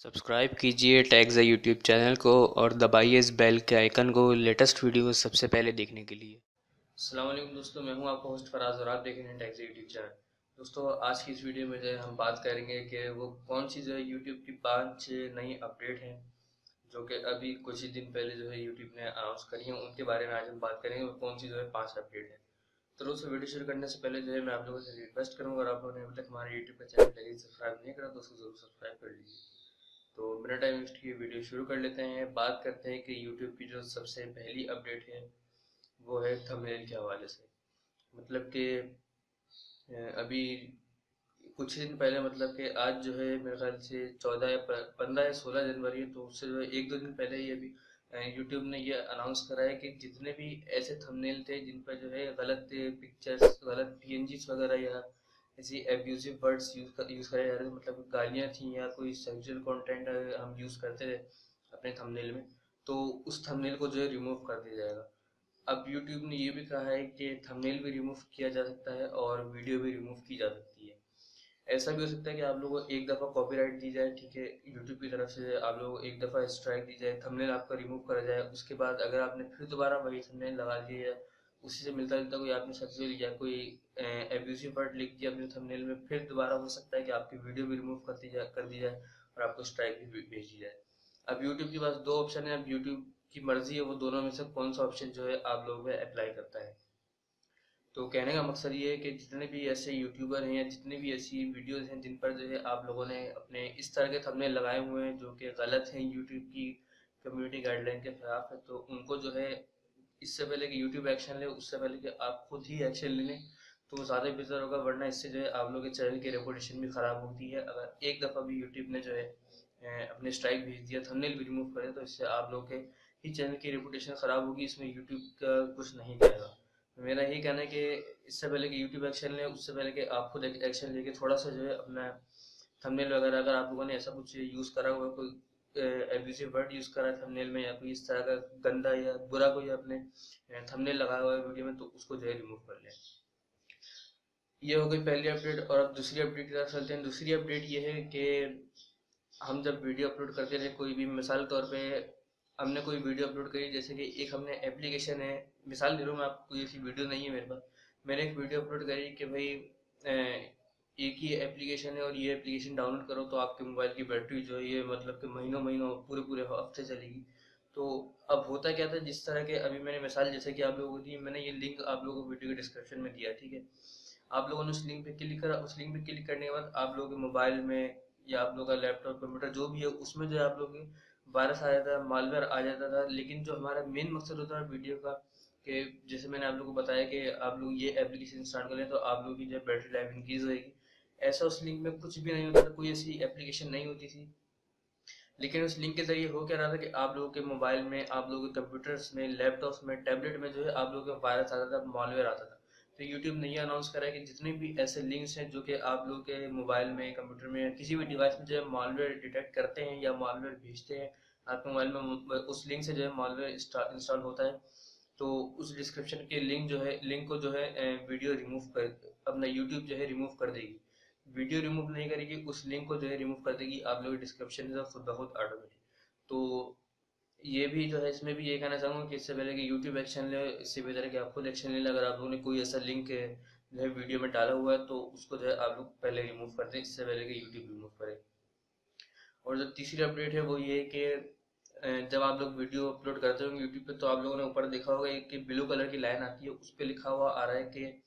Subscribe कीजिए tags YouTube channel को और दबाइए इस बेल के आइकन को लेटेस्ट वीडियो सबसे पहले देखने के लिए। अल्लाम दोस्तों, मैं हूँ आपका होस्ट फराज और आप देख रहे हैं टैक्स यूट्यूब चैनल। दोस्तों, आज की इस वीडियो में जो है हम बात करेंगे कि वो कौन सी जो है यूट्यूब की पाँच नई अपडेट हैं, जो कि अभी कुछ ही दिन पहले जो है यूट्यूब ने अनाउंस करी है, उनके बारे में आज हम बात करेंगे कौन सी जो है पाँच अपडेट है। तो दोस्तों वीडियो शुरू करने से पहले जो है मैं आप लोगों से रिक्वेस्ट करूँगा और आप लोगों ने अभी तक हमारे यूट्यूब का चैनल सब्सक्राइब नहीं करा तो उसको ज़रूर सब्सक्राइब कर लीजिए। तो बिना टाइम वेस्ट किए वीडियो शुरू कर लेते हैं। बात करते हैं कि यूट्यूब की जो सबसे पहली अपडेट है, वो है थंबनेल के हवाले से। मतलब कि अभी कुछ दिन पहले मतलब कि आज जो है मेरे ख्याल से चौदह या पंद्रह या सोलह जनवरी है तो उससे जो है एक दो दिन पहले ही अभी यूट्यूब ने ये अनाउंस करा है कि जितने भी ऐसे थंबनेल थे जिन पर जो है गलत पिक्चर्स गलत पी वगैरह या ऐसी एब्यूजिव वर्ड्स यूज़ यूज़ करे जा रहे थे मतलब गालियाँ थी या कोई सेक्सुअल कंटेंट हम यूज़ करते थे अपने थंबनेल में तो उस थंबनेल को जो है रिमूव कर दिया जाएगा। अब यूट्यूब ने ये भी कहा है कि थंबनेल भी रिमूव किया जा सकता है और वीडियो भी रिमूव की जा सकती है। ऐसा भी हो सकता है कि आप लोगों को एक दफ़ा कॉपीराइट दी जाए, ठीक है यूट्यूब की तरफ़ से आप लोगों को एक दफ़ा स्ट्राइक दी जाए थंबनेल आपका रिमूव करा जाए, उसके बाद अगर आपने फिर दोबारा वही थंबनेल लगा दिया उसी से मिलता जुलता कोई आपने सेक्सुअल या कोई एब्यूसिव वर्ड लिख दिया अपने थंबनेल में, फिर दोबारा हो सकता है कि आपकी वीडियो भी रिमूव कर दी जाए कर दी जाए और आपको स्ट्राइक भी भेज दी जाए। अब यूट्यूब के पास दो ऑप्शन है, अब यूट्यूब की मर्ज़ी है, वो दोनों में से कौन सा ऑप्शन जो है आप लोगों में अप्लाई करता है। तो कहने का मकसद ये है कि जितने भी ऐसे यूट्यूबर हैं या जितने भी ऐसी वीडियोस हैं जिन पर जो है आप लोगों ने अपने इस तरह के थंबनेल लगाए हुए हैं जो कि गलत हैं यूट्यूब की कम्युनिटी गाइडलाइन के खिलाफ है तो उनको जो है इससे पहले कि यूट्यूब एक्शन ले, उससे पहले कि आप खुद ही एक्शन ले लें। तो वो ज़्यादा बेहतर होगा, वरना इससे जो है आप लोगों के चैनल की रेपुटेशन भी ख़राब होती है। अगर एक दफ़ा भी यूट्यूब ने जो है अपने स्ट्राइक भेज दिया थंबनेल भी रिमूव करे तो इससे आप लोग के ही चैनल की रेपुटेशन ख़राब होगी, इसमें यूट्यूब का कुछ नहीं तो मेरा यही कहना है कि इससे पहले कि यूट्यूब एक्शन ले, उससे पहले कि आप खुद एक्शन लेके थोड़ा सा जो है अपना थंबनेल वगैरह, अगर आप लोगों ने ऐसा कुछ यूज़ करा हुआ कोई एब्यूसिव वर्ड यूज़ करा है थंबनेल में, या कोई इस तरह का गंदा या बुरा कोई अपने थंबनेल लगाया हुआ है वीडियो में तो उसको जो है रिमूव कर लें। ये हो गई पहली अपडेट और अब दूसरी अपडेट की तरफ़ चलते हैं। दूसरी अपडेट ये है कि हम जब वीडियो अपलोड करते थे, कोई भी मिसाल तौर पे हमने कोई वीडियो अपलोड करी, जैसे कि एक हमने एप्लीकेशन है, मिसाल दे रहा हूँ मैं आपको ऐसी वीडियो नहीं है मेरे पास। मैंने एक वीडियो अपलोड करी कि भाई एक ही एप्लीकेशन है और ये एप्लीकेशन डाउनलोड करो तो आपके मोबाइल की बैटरी जो है, ये मतलब कि महीनों महीनों पूरे पूरे हफ़्ते चलेगी। तो अब होता क्या था, जिस तरह के अभी मैंने मिसाल, जैसे कि आप लोगों को दी, मैंने ये लिंक आप लोगों को वीडियो के डिस्क्रिप्शन में दिया, ठीक है? आप लोगों ने उस लिंक पे क्लिक करा, उस लिंक पे क्लिक करने के बाद आप लोगों के मोबाइल में या आप लोगों का लैपटॉप कंप्यूटर जो भी है, उसमें जो है आप लोग वायरस आ जाता है मालवेयर आ जाता था। लेकिन जो हमारा मेन मकसद होता है वीडियो का कि जैसे मैंने आप लोगों को बताया कि आप लोग ये एप्लीकेशन स्टार्ट करें तो आप लोगों की जो बैटरी लाइफ इंक्रीज होगी ऐसा उस लिंक में कुछ भी नहीं होता था, कोई ऐसी एप्लीकेशन नहीं होती थी। लेकिन उस लिंक के ज़रिए हो क्या रहा था कि आप लोगों के मोबाइल में, आप लोगों के कंप्यूटर्स में लैपटॉप्स में टैबलेट में जो है आप लोगों का वायरस आता था मॉलवेयर आता था। तो यूट्यूब ने ये अनाउंस करा है कि जितने भी ऐसे लिंक्स हैं जो कि आप लोग के मोबाइल में कंप्यूटर में किसी भी डिवाइस में जो है मॉलवेयर डिटेक्ट करते हैं या मॉलवेयर भेजते हैं, आपके मोबाइल में उस लिंक से जो है मॉलवेयर इंस्टॉल होता है। तो उस डिस्क्रिप्शन के लिंक जो है लिंक को जो है वीडियो रिमूव कर, अपना यूट्यूब जो है रिमूव कर देगी। वीडियो रिमूव नहीं करेगी, उस लिंक को जो है रिमूव कर देगी, आप लोग डिस्क्रिप्शन खुद ब खुद ऑटोमेटिक तो ये भी जो है, इसमें भी ये कहना चाहूँगा कि इससे पहले कि यूट्यूब एक्शन ले इससे बेहतर है कि आप खुद एक्शन ले लें अगर आप लोगों ने कोई ऐसा लिंक जो है वीडियो में डाला हुआ है तो उसको जो है आप लोग पहले रिमूव कर दें, इससे पहले कि यूट्यूब रिमूव करे। और जो तीसरी अपडेट है वो ये है कि जब आप लोग वीडियो अपलोड करते होंगे यूट्यूब पे तो आप लोगों ने ऊपर देखा होगा कि ब्लू कलर की लाइन आती है, उस पर लिखा हुआ आ रहा है कि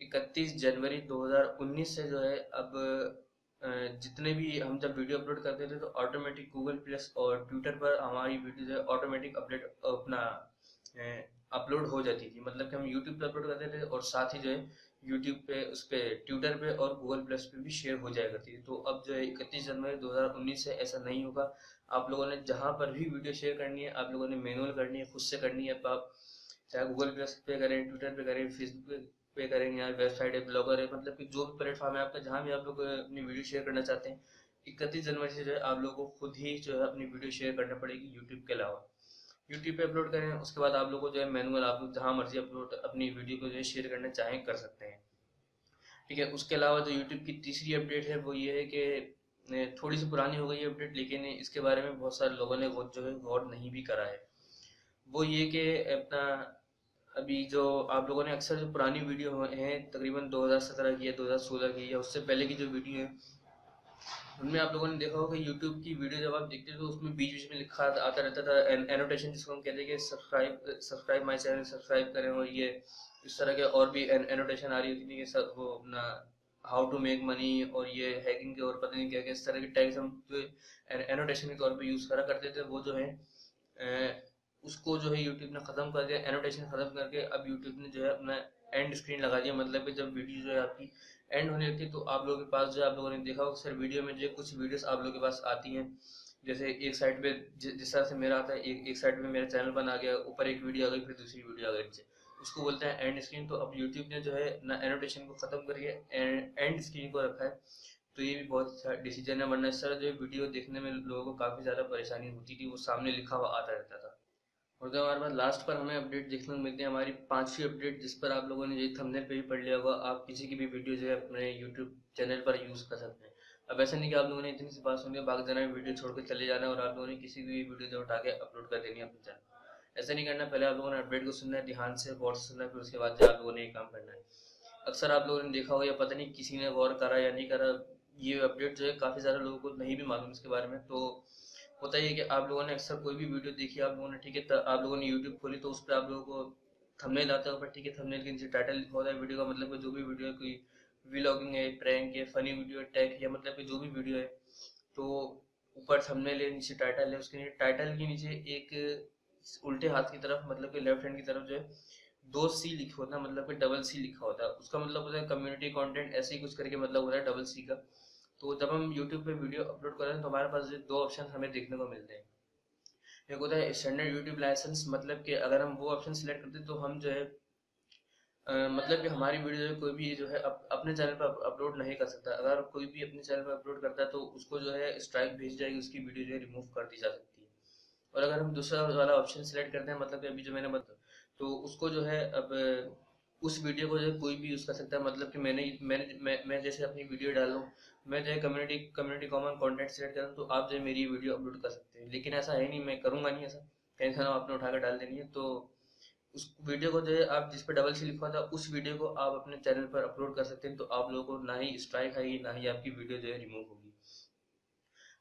इकतीस जनवरी 2019 से जो है, अब जितने भी हम जब वीडियो अपलोड करते थे तो ऑटोमेटिक गूगल प्लस और ट्विटर पर हमारी वीडियो जो है ऑटोमेटिक अपडेट अपना अपलोड हो जाती थी। मतलब कि हम यूट्यूब पर अपलोड करते थे और साथ ही जो है यूट्यूब पे, उस पर ट्विटर पे और गूगल प्लस पे भी शेयर हो जाया करती थी। तो अब जो है इकतीस जनवरी 2019 से ऐसा नहीं होगा। आप लोगों ने जहाँ पर भी वीडियो शेयर करनी है, आप लोगों ने मैनुअल करनी है, खुद से करनी है आप चाहे गूगल प्लस पे करें ट्विटर पे करें फेसबुक पे पे करेंगे या वेबसाइट है ब्लॉगर है मतलब कि जो भी प्लेटफॉर्म है आपका, जहाँ भी आप लोग अपनी वीडियो शेयर करना चाहते हैं, इकतीस जनवरी से जो है आप लोगों को खुद ही जो है अपनी वीडियो शेयर करना पड़ेगी यूट्यूब के अलावा। यूट्यूब पे अपलोड करें, उसके बाद आप लोग को जो है मैनुअल आप लोग जहाँ मर्ज़ी अपलोड अपनी वीडियो को जो है शेयर करना चाहें, कर सकते हैं। ठीक है, उसके अलावा जो यूट्यूब की तीसरी अपडेट है, वो ये है कि थोड़ी सी पुरानी हो गई है अपडेट लेकिन इसके बारे में बहुत सारे लोगों ने जो है गौर नहीं भी करा है। वो ये कि अपना अभी जो आप लोगों ने अक्सर जो पुरानी वीडियो हैं, तकरीबन 2017 की या 2016 की या उससे पहले की जो वीडियो है, उनमें आप लोगों ने देखा होगा यूट्यूब की वीडियो जब आप देखते थे तो उसमें बीच बीच में लिखा आता रहता था एनोटेशन जिसको हम कहते हैं कि subscribe subscribe my channel subscribe करें और ये, इस तरह के और भी एनोटेशन आ रही होती थी कि सब वो अपना हाउ टू मेक मनी और ये हैकिंग के और पता नहीं क्या क्या इस तरह के टैग्स हम जो एनोटेशन के तौर पर यूज़ करा करते थे, वो जो है उसको जो है यूट्यूब ने ख़त्म कर दिया एनोटेशन ख़त्म करके अब यूट्यूब ने जो है अपना एंड स्क्रीन लगा दिया। मतलब कि जब वीडियो जो है आपकी एंड होने लगती है तो आप लोगों के पास जो है, आप लोगों ने देखा होगा सर वीडियो में जो है कुछ वीडियोस आप लोगों के पास आती हैं। जैसे एक साइड पे जिस तरह से मेरा आता है, एक एक साइड पे मेरा चैनल बना गया, ऊपर एक वीडियो आ गई, फिर दूसरी वीडियो आ गई नीचे। उसको बोलते हैं एंड स्क्रीन तो अब यूट्यूब ने जो है ना एनोटेशन को ख़त्म करके एंड स्क्रीन को रखा है। तो ये भी बहुत अच्छा डिसीज़न है, वरना तरह जो वीडियो देखने में लोगों को काफ़ी ज़्यादा परेशानी होती थी, वो सामने लिखा हुआ आता रहता था। और जब हमारे पास लास्ट पर हमें अपडेट देखने को मिलती है, हमारी पांचवी अपडेट जिस पर आप लोगों ने ये थंबनेल पे भी पढ़ लिया होगा, आप किसी की भी वीडियो जो है अपने यूट्यूब चैनल पर यूज़ कर सकते हैं। अब ऐसा नहीं कि आप लोगों ने इतनी सी बात सुनी भाग जाना वीडियो छोड़ कर चले जाना है और आप लोगों ने किसी भी वीडियो जो उठा के अपलोड कर देनी है अपने चैनल ऐसा नहीं करना, पहले आप लोगों ने अपडेट को सुनना है, ध्यान से गौर से सुनना है, फिर उसके बाद आप लोगों ने ये काम करना है। अक्सर आप लोगों ने देखा होगा या पता नहीं किसी ने गौर करा या नहीं करा, ये अपडेट जो है काफ़ी सारे लोगों को नहीं भी मालूम इसके बारे में तो होता है कि आप लोगों ने अक्सर कोई भी वीडियो देखी, आप लोगों ने, ठीक है आप लोगों ने यूट्यूब खोली तो उस पर आप लोगों को थंबनेल आता है ऊपर ठीक है थंबनेल के नीचे टाइटल लिखा होता है वीडियो का मतलब जो भी वीडियो है, कोई व्लॉगिंग है प्रैंक है फनी वीडियो है टैग या मतलब जो भी वीडियो है तो ऊपर थंबनेल है, नीचे टाइटल है, उसके नीचे टाइटल के नीचे एक उल्टे हाथ की तरफ़ मतलब कि लेफ़्ट हैंड की तरफ़ जो है, दो सी लिखा होता है मतलब कि डबल सी लिखा होता है, उसका मतलब होता है कम्युनिटी कंटेंट ऐसे ही कुछ करके मतलब होता है डबल सी का। तो जब हम यूट्यूब पे वीडियो अपलोड कर रहे हैं तो हमारे पास दो ऑप्शन हमें देखने को मिलते हैं। एक होता है स्टैंडर्ड यूट्यूब लाइसेंस मतलब कि अगर हम वो ऑप्शन सिलेक्ट करते हैं तो हम जो है आ, मतलब कि हमारी वीडियो जो कोई भी जो है अप, अपने चैनल पर अपलोड नहीं कर सकता। अगर कोई भी अपने चैनल पर अपलोड करता है तो उसको जो है स्ट्राइक भेज जाएगी उसकी वीडियो जो है रिमूव कर दी जा सकती है। और अगर हम दूसरा वाला ऑप्शन सेलेक्ट करते हैं मतलब कि अभी जो मैंने बता तो उसको जो है अब उस वीडियो को जो है कोई भी यूज़ कर सकता है। मतलब कि मैंने मैंने मैं, मैं जैसे अपनी वीडियो डाल मैं जो है community community common content select करूँ तो आप जो है मेरी वीडियो अपलोड कर सकते हैं। लेकिन ऐसा है नहीं मैं करूँगा नहीं ऐसा। टेंशन आपने उठाकर डाल देनी है। तो उस वीडियो को जो है आप जिस पर डबल सी लिखा था उस वीडियो को आप अपने चैनल पर अपलोड कर सकते हैं। तो आप लोगों को ना ही स्ट्राइक आएगी ना ही आपकी वीडियो जो है रिमूव होगी।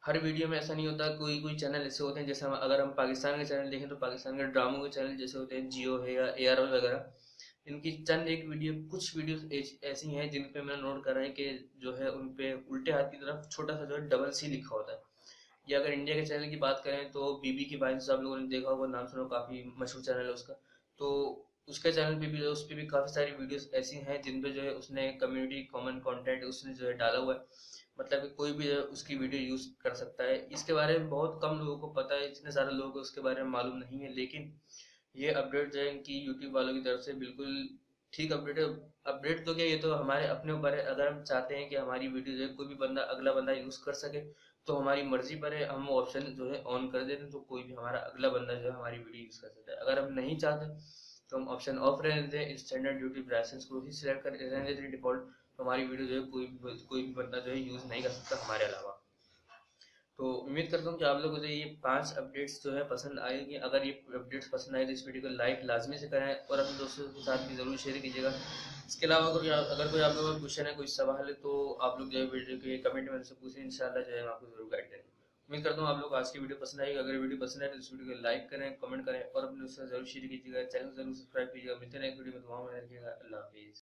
हर वीडियो में ऐसा नहीं होता कोई कोई चैनल ऐसे होते हैं जैसे हम अगर हम पाकिस्तान के चैनल देखें तो पाकिस्तान के ड्रामों के चैनल जैसे होते हैं जियो है या ए वगैरह। इनकी चंद एक वीडियो, कुछ वीडियोस ऐसी हैं जिन पे मैंने नोट करा है कि जो है उन पे उल्टे हाथ की तरफ़ छोटा सा जो है डबल सी लिखा होता है। या अगर इंडिया के चैनल की बात करें तो बीबी की बाइंस आप लोगों ने देखा होगा, नाम सुनो काफ़ी मशहूर चैनल है उसका। तो उसके चैनल पे भी उस पर भी काफ़ी सारी वीडियोस ऐसी हैं जिन पे जो है उसने कम्युनिटी कॉमन कंटेंट उसने जो है डाला हुआ है। मतलब कोई भी उसकी वीडियो यूज़ कर सकता है। इसके बारे में बहुत कम लोगों को पता है, इतने सारे लोगों को उसके बारे में मालूम नहीं है, लेकिन ये अपडेट जो है इनकी यूट्यूब वालों की तरफ़ से बिल्कुल ठीक अपडेट है। अपडेट तो क्या, ये तो हमारे अपने ऊपर है। अगर हम चाहते हैं कि हमारी वीडियो जो है, कोई भी बंदा, अगला बंदा यूज़ कर सके तो हमारी मर्ज़ी पर है। हम ऑप्शन जो है ऑन कर देते हैं तो कोई भी हमारा अगला बंदा जो है हमारी वीडियो यूज़ कर सकता है। अगर हम नहीं चाहते तो हम ऑप्शन ऑफ़ रहने देते हैं। स्टैंडर्ड यूट्यूब लाइसेंस को ही सिलेक्ट कर रहने देते हैं डिफ़ॉल्ट तो हमारी वीडियो जो है, कोई कोई भी बंदा जो है यूज़ नहीं कर सकता हमारे अलावा। तो उम्मीद करता हूँ कि आप लोगों को ये पाँच अपडेट्स जो है पसंद आएगी। अगर ये अपडेट्स पसंद आए तो इस वीडियो को लाइक लाजमी से करें और अपने दोस्तों के साथ भी ज़रूर शेयर कीजिएगा। इसके अलावा अगर अगर कोई आप लोगों का क्वेश्चन है, कोई सवाल है तो आप लोग जो है वीडियो के कमेंट में उनसे पूछें। इंशाल्लाह जो है आपको ज़रूर गाइड करेंगे। उम्मीद करता हूँ आप लोग आज की वीडियो पसंद आएगी। अगर वीडियो पसंद आए तो इस वीडियो को लाइक करें कमेंट करें और अपने दोस्तों ज़रूर शेयर कीजिएगा। चैनल ज़रूर सब्सक्राइब कीजिएगा। मिलते हैं वीडियो में। दुआ में रखिएगा अल्लाह हाफिज़।